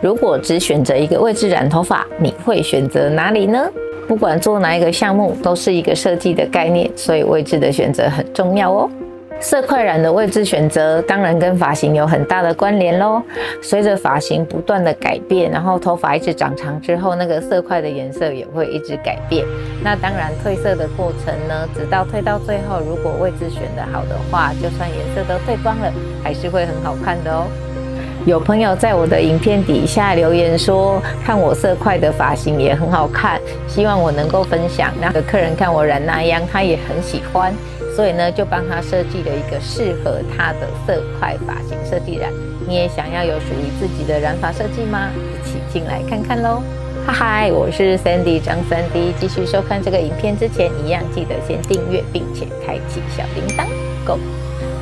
如果只选择一个位置染头发，你会选择哪里呢？不管做哪一个项目，都是一个设计的概念，所以位置的选择很重要哦。色块染的位置选择，当然跟发型有很大的关联喽。随着发型不断的改变，然后头发一直长长之后，那个色块的颜色也会一直改变。那当然褪色的过程呢，直到褪到最后，如果位置选得好的话，就算颜色都褪光了，还是会很好看的哦。有朋友在我的影片底下留言说，看我色块的发型也很好看，希望我能够分享，那个客人看我染那样，他也很喜欢。所以呢，就帮他设计了一个适合他的色块发型设计染。你也想要有属于自己的染发设计吗？一起进来看看喽！嗨嗨，我是 Sandy 张三 D。继续收看这个影片之前，一样记得先订阅并且开启小铃铛。Go！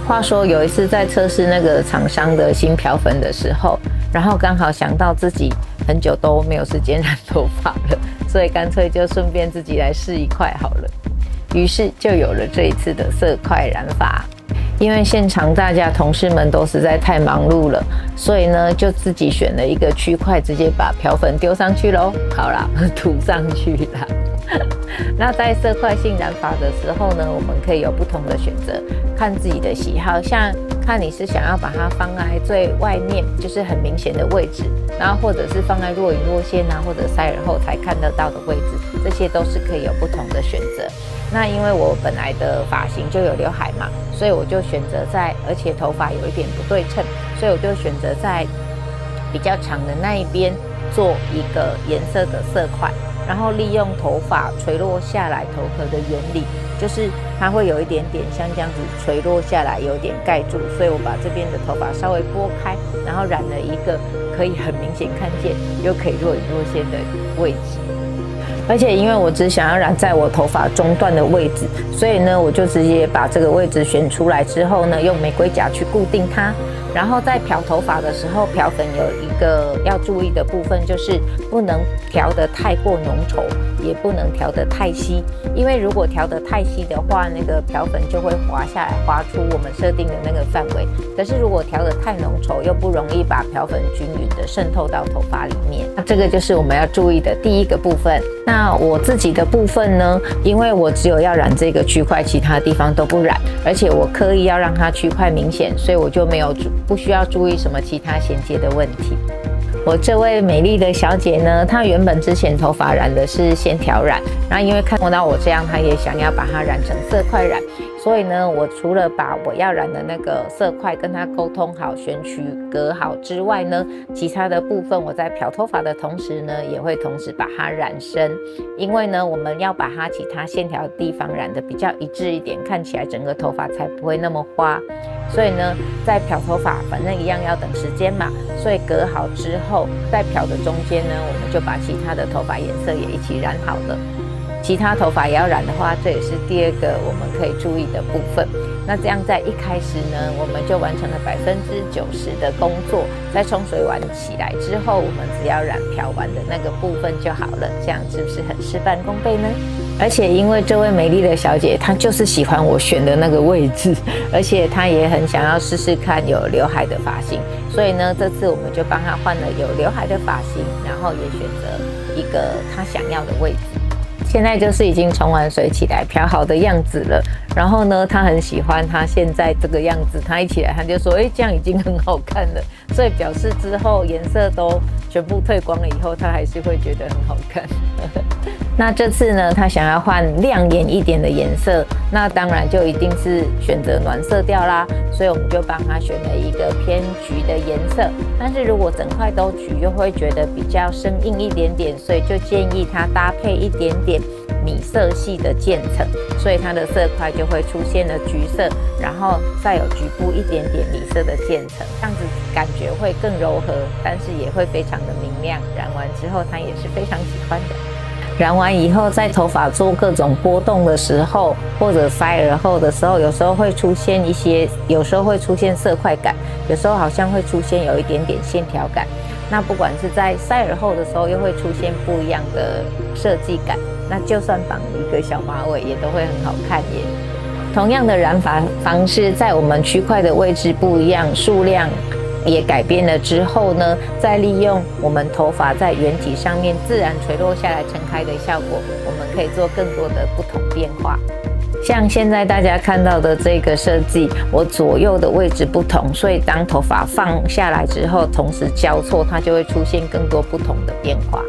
话说有一次在测试那个厂商的新漂粉的时候，然后刚好想到自己很久都没有时间染头发了，所以干脆就顺便自己来试一块好了。于是就有了这一次的色块染发，因为现场大家同事们都实在太忙碌了，所以呢就自己选了一个区块，直接把漂粉丢上去喽。好啦，涂上去啦。那在色块性染发的时候呢，我们可以有不同的选择，看自己的喜好，像看你是想要把它放在最外面，就是很明显的位置，然后或者是放在若隐若现啊，或者塞耳后才看得到的位置，这些都是可以有不同的选择。那因为我本来的发型就有刘海嘛，所以我就选择在，而且头发有一点不对称，所以我就选择在比较长的那一边做一个颜色的色块，然后利用头发垂落下来头壳的原理，就是它会有一点点像这样子垂落下来，有点盖住，所以我把这边的头发稍微拨开，然后染了一个可以很明显看见又可以若隐若现的位置。而且因为我只想要染在我头发中段的位置，所以呢，我就直接把这个位置选出来之后呢，用玫瑰夹去固定它。然后在漂头发的时候，漂粉有一个要注意的部分，就是不能调得太过浓稠，也不能调得太稀。因为如果调得太稀的话，那个漂粉就会滑下来，滑出我们设定的那个范围。可是如果调得太浓稠，又不容易把漂粉均匀的渗透到头发里面。那这个就是我们要注意的第一个部分。那我自己的部分呢，因为我只有要染这个区块，其他地方都不染，而且我刻意要让它区块明显，所以我就没有。不需要注意什么其他衔接的问题。我这位美丽的小姐呢，她原本之前头发染的是线条染，然后因为看到我这样，她也想要把它染成色块染。所以呢，我除了把我要染的那个色块跟他沟通好、选取隔好之外呢，其他的部分我在漂头发的同时呢，也会同时把它染深，因为呢，我们要把它其他线条的地方染的比较一致一点，看起来整个头发才不会那么花。所以呢，在漂头发，反正一样要等时间嘛，所以隔好之后，在漂的中间呢，我们就把其他的头发颜色也一起染好了。其他头发也要染的话，这也是第二个我们可以注意的部分。那这样在一开始呢，我们就完成了百分之九十的工作。在冲水完起来之后，我们只要染漂完的那个部分就好了。这样是不是很事半功倍呢？而且因为这位美丽的小姐，她就是喜欢我选的那个位置，而且她也很想要试试看有刘海的发型，所以呢，这次我们就帮她换了有刘海的发型，然后也选择一个她想要的位置。现在就是已经冲完水起来漂好的样子了，然后呢，他很喜欢他现在这个样子，他一起来他就说，哎，这样已经很好看了，所以表示之后颜色都全部褪光了以后，他还是会觉得很好看。那这次呢，他想要换亮眼一点的颜色，那当然就一定是选择暖色调啦，所以我们就帮他选了一个偏橘的颜色。但是如果整块都橘，又会觉得比较生硬一点点，所以就建议他搭配一点点米色系的渐层，所以它的色块就会出现了橘色，然后再有局部一点点米色的渐层，这样子感觉会更柔和，但是也会非常的明亮。染完之后，他也是非常喜欢的。染完以后，在头发做各种波动的时候，或者塞耳后的时候，有时候会出现一些，有时候会出现色块感，有时候好像会出现有一点点线条感。那不管是在塞耳后的时候，又会出现不一样的设计感。那就算绑一个小马尾，也都会很好看耶。同样的染发方式，在我们区块的位置不一样，数量。也改变了之后呢，再利用我们头发在圆体上面自然垂落下来撑开的效果，我们可以做更多的不同变化。像现在大家看到的这个设计，我左右的位置不同，所以当头发放下来之后，同时交错，它就会出现更多不同的变化。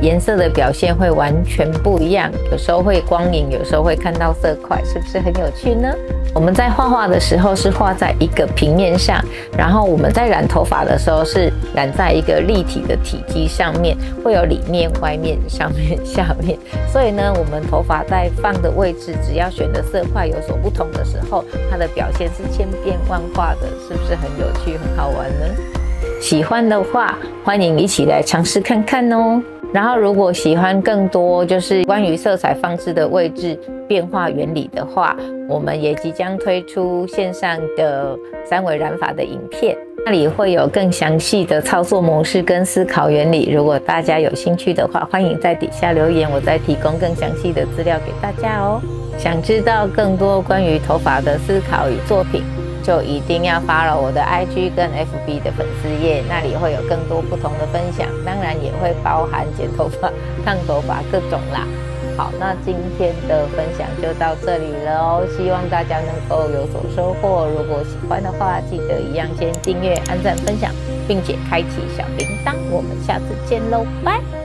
颜色的表现会完全不一样，有时候会光影，有时候会看到色块，是不是很有趣呢？我们在画画的时候是画在一个平面上，然后我们在染头发的时候是染在一个立体的体积上面，会有里面、外面、上面、下面。所以呢，我们头发在放的位置，只要选的色块有所不同的时候，它的表现是千变万化的，是不是很有趣、很好玩呢？喜欢的话，欢迎一起来尝试看看哦。然后，如果喜欢更多就是关于色彩放置的位置变化原理的话，我们也即将推出线上的三维染法的影片，那里会有更详细的操作模式跟思考原理。如果大家有兴趣的话，欢迎在底下留言，我再提供更详细的资料给大家哦。想知道更多关于头发的思考与作品？就一定要发了我的 IG 跟 FB 的粉丝页，那里会有更多不同的分享，当然也会包含剪头发、烫头发各种啦。好，那今天的分享就到这里了哦，希望大家能够有所收获。如果喜欢的话，记得一样先订阅、按赞、分享，并且开启小铃铛。我们下次见喽，拜。